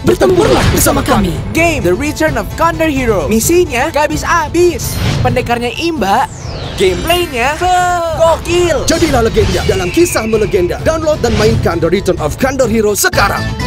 Bertempurlah bersama kami. Game The Return of Condor Hero. Misinya habis-habis. Pendekarnya imba. Gameplaynya gokil. Jadilah legenda dalam kisah melegenda. Download dan mainkan The Return of Condor Hero sekarang.